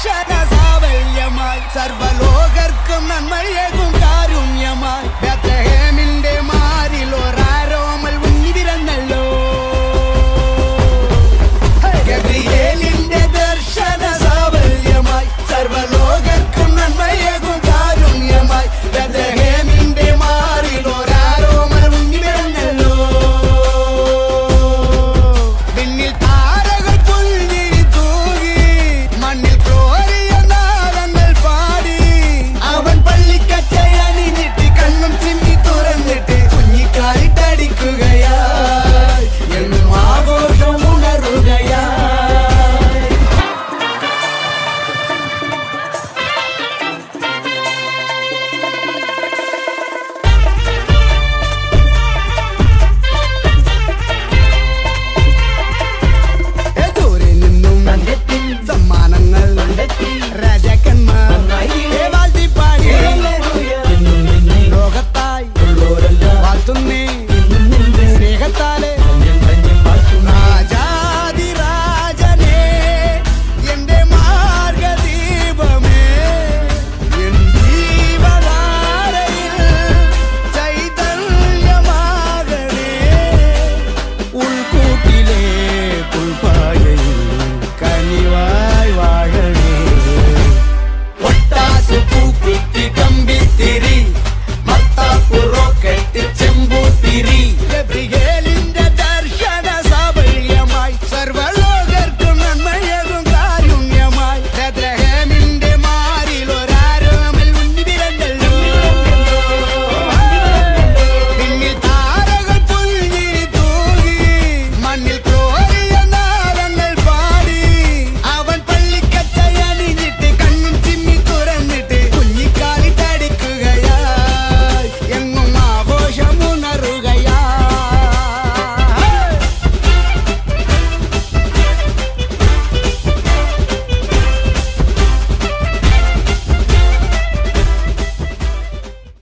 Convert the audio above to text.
അക്ഷരസാവല്യമായി സർവലോകർക്കും നന്മയെ